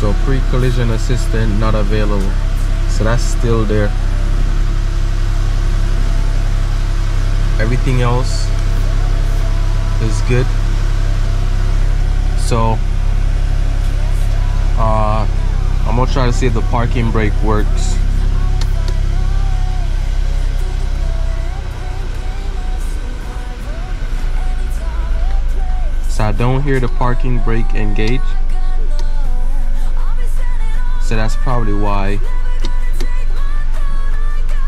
so pre-collision assistant not available. So that's still there. Everything else is good. So uh, I'm gonna try to see if the parking brake works. So I don't hear the parking brake engage so that's probably why.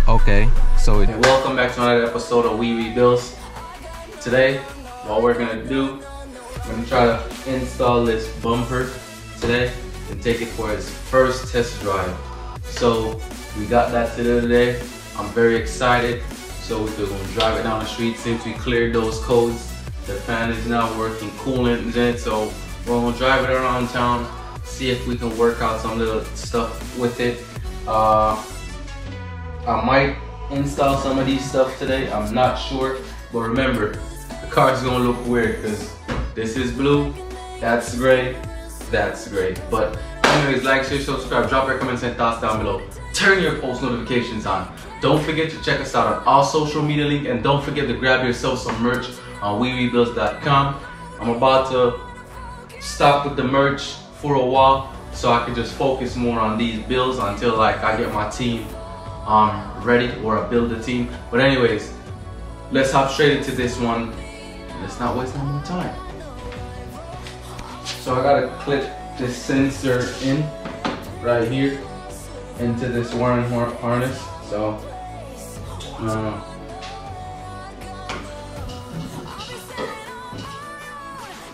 Okay so it welcome back to another episode of Wee Rebuildz. Today what we're gonna do we're gonna try to install this bumper today and take it for its first test drive. So we got that today I'm very excited. So we're gonna drive it down the street since we cleared those codes. The fan is now working coolant in it, so we're gonna drive it around town, see if we can work out some little stuff with it. Uh, I might install some of these stuff today, I'm not sure. But remember, the car is gonna look weird because this is blue, that's gray, that's gray. But anyways, like, share, subscribe, drop your comments and thoughts down below. Turn your post notifications on. Don't forget to check us out on all social media link and don't forget to grab yourself some merch on WeeRebuildz.com. I'm about to stop with the merch for a while so I can just focus more on these builds until like I get my team um, ready or I build a team. But anyways, let's hop straight into this one. Let's not waste no more time. So I gotta clip this sensor in right here into this wiring harness. So uh,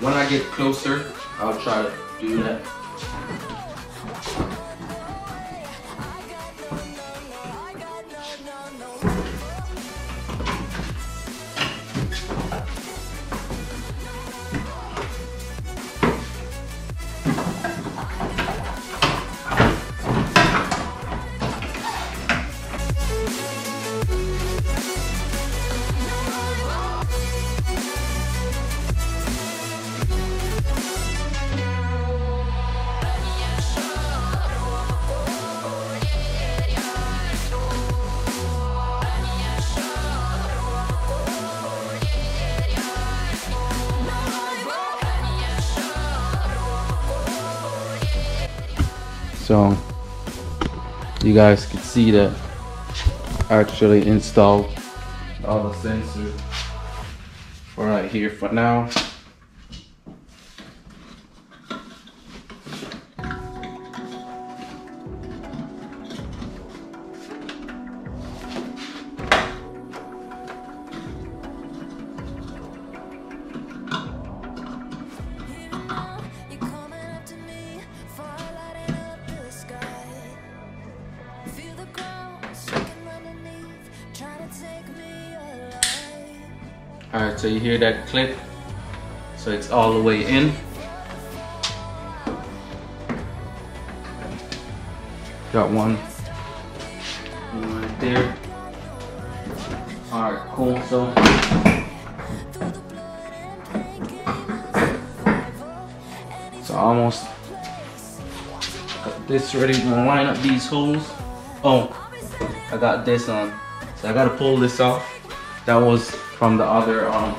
when I get closer, I'll try to do that. So you guys can see that I actually installed all the sensors right here for now. All right, so you hear that click? So it's all the way in. Got one, right there. All right, cool. So so almost got this ready to line up these holes. Oh, I got this on. I gotta pull this off. That was from the other um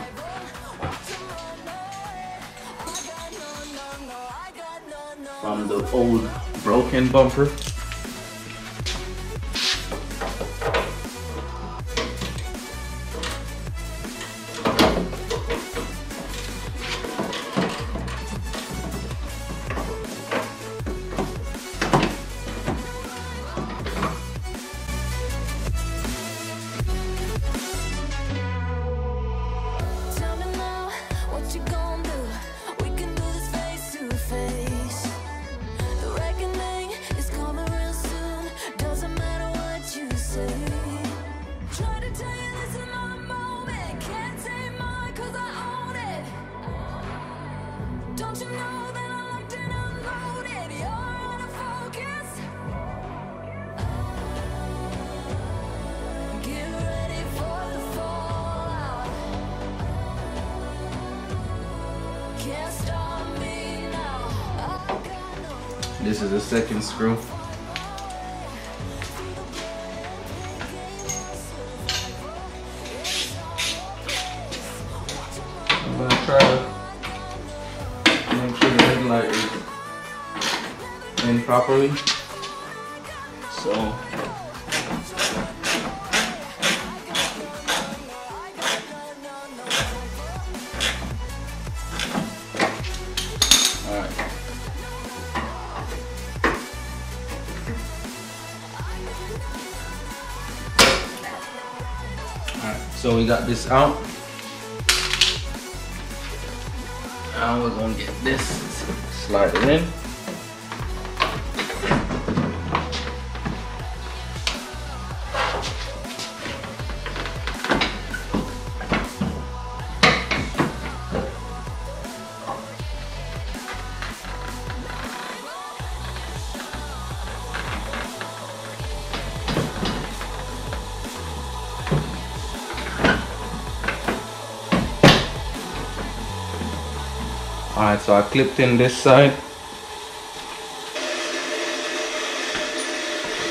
from the old broken bumper. This is the second screw. I'm gonna try to make sure the headlight is in properly. So So we got this out. Now we're gonna get this, slide it in. Alright, so I clipped in this side.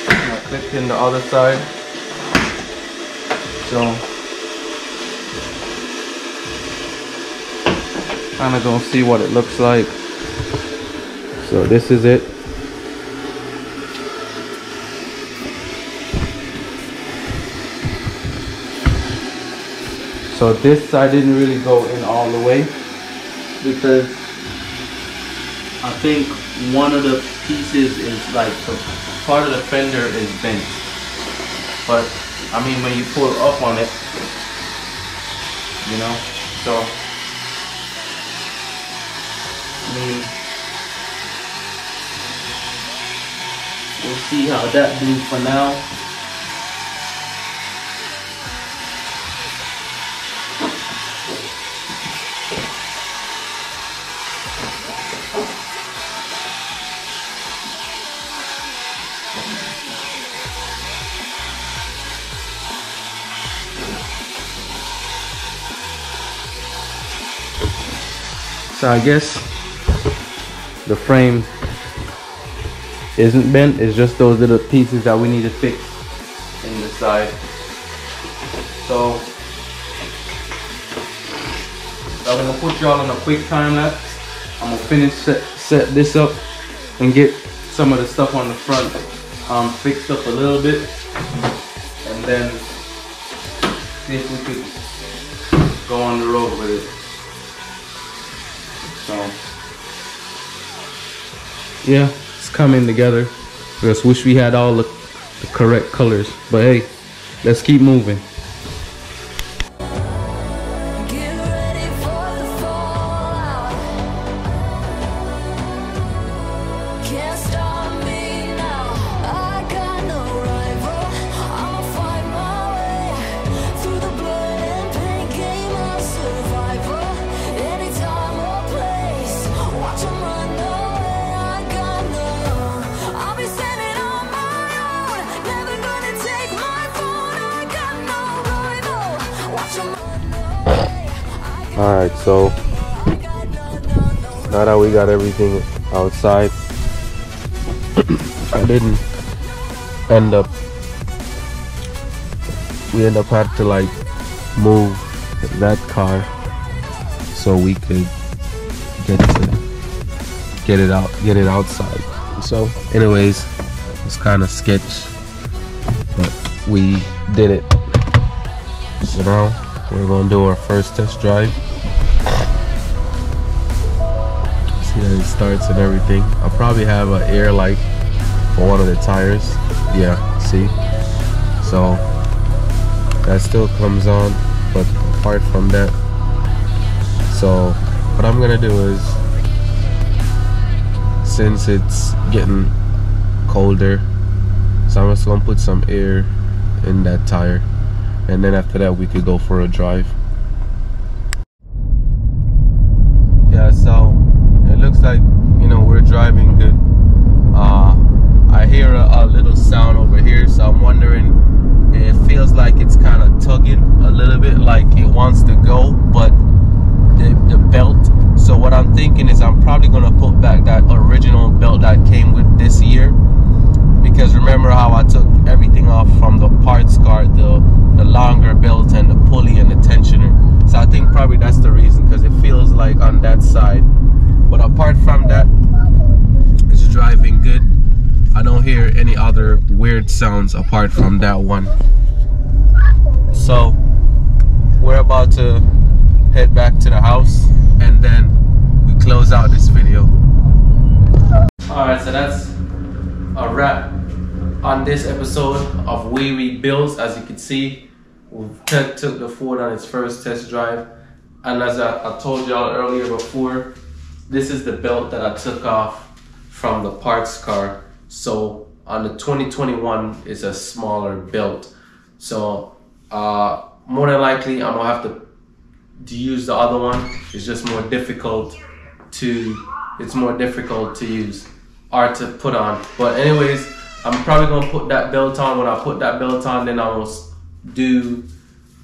I clipped in the other side. So, kind of gonna see what it looks like. So this is it. So this side didn't really go in all the way because I think one of the pieces is like the part of the fender is bent. But I mean when you pull up on it, you know, so I mean we'll see how that do for now. So I guess the frame isn't bent, it's just those little pieces that we need to fix in the side. So I'm gonna put y'all on a quick time lapse. I'm gonna finish set, set this up and get some of the stuff on the front um, fixed up a little bit and then see if we could go on the road with it. So yeah, it's coming together. Just wish we had all the, the correct colors. But hey, let's keep moving. So now that we got everything outside i didn't end up we end up had to like move that car so we could get to get it out get it outside. So anyways it's kind of sketch but we did it. So now we're gonna do our first test drive see that it starts and everything. I'll probably have an air light for one of the tires. Yeah see? So that still comes on but apart from that so what I'm gonna do is since it's getting colder so I'm just gonna put some air in that tire and then after that we could go for a drive yeah so it looks like you know we're driving good uh, I hear a, a little sound over here so I'm wondering it feels like it's kind of tugging a little bit like it wants to go but the, the belt so what I'm thinking is I'm probably gonna put back that original belt that came with this year because remember how I took everything off from the parts car, the the longer belt and the pulley and the tensioner. So I think probably that's the reason because it feels like on that side. But apart from that, it's driving good. I don't hear any other weird sounds apart from that one. So we're about to head back to the house and then we close out this video. Alright, so that's a wrap on this episode of We Bills. As you can see, we took the Ford on its first test drive. And as I, I told y'all earlier before, this is the belt that I took off from the parts car. So on the 2021, it's a smaller belt. So uh, more than likely, I'm gonna have to, to use the other one. It's just more difficult to, it's more difficult to use or to put on. But anyways, I'm probably gonna put that belt on. When I put that belt on, then I will do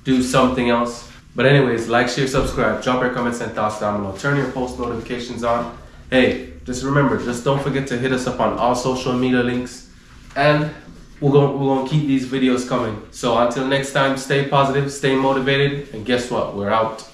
do something else. But anyways, like, share, subscribe, drop your comments and thoughts down below. Turn your post notifications on. Hey, just remember, just don't forget to hit us up on all social media links. And we're gonna we're gonna keep these videos coming. So until next time, stay positive, stay motivated, and guess what? We're out.